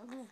Ugh.